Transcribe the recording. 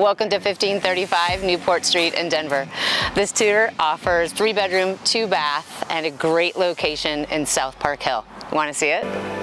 Welcome to 1535 Newport Street in Denver. This Tudor offers three bedroom, two bath, and a great location in South Park Hill. Want to see it?